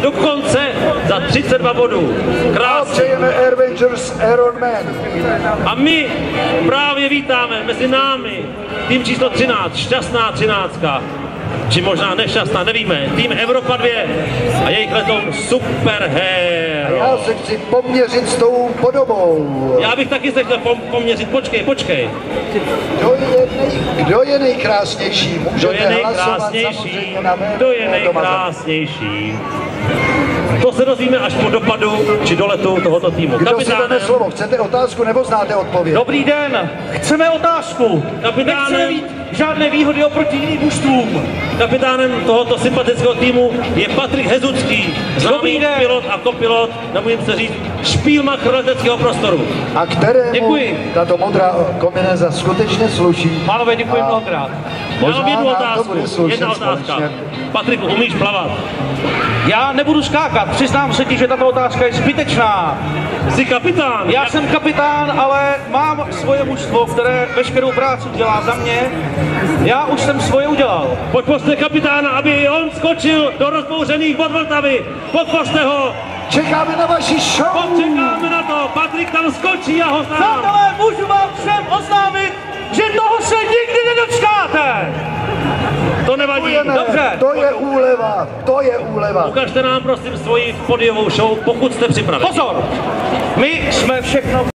do konce za 32 bodů. A Krásně. přejeme Air Rangers Iron Man. A my právě vítáme mezi námi tým číslo 13, šťastná 13. Či možná nešťastná, nevíme. Tým Evropa 2 a jejich letoun Super Hero. Já se chci poměřit s tou podobou. Já bych taky se chtěl pom- poměřit. Počkej, počkej. Nej, kdo je nejkrásnější? Kdo Můžete je hlasovat nejkrásnější? samozřejmě na mé- Kdo je nejkrásnější? To se dozvíme až po dopadu či doletu tohoto týmu. Kdo si Kapitánem, vezme slovo? Chcete otázku nebo znáte odpověď? Dobrý den, chceme otázku. Kapitáne. Nechceme mít žádné výhody oproti jiným mužstvům. kapitánem tohoto sympatického týmu je Patrik Hezucký, známý Dobrý den. pilot a kopilot, nebudím se říct, špílmach leteckého prostoru. A kterému Děkuji. tato modrá kombinace skutečně sluší? Pánové, děkuji mnohokrát. Já Možná mám jednu otázku, jedna otázka. Patriku, umíš plavat? Já nebudu skákat, přiznám se ti, že tato otázka je zbytečná. Jsi kapitán. Já jsem kapitán, ale mám svoje mužstvo, které veškerou práci dělá za mě. Já už jsem svoje udělal. Podpořte kapitána, aby on skočil do rozbouřených vod Vltavy. Podpořte ho. Čekáme na vaši show! Čekáme na to. Patrik tam skočí, já ho znám. Přátelé, můžu vám všem oznámit, že toho To nevadí. Dobře. To je úleva, to je úleva. Ukažte nám prosím svoji podiovou show, pokud jste připraveni. Pozor, my jsme všechno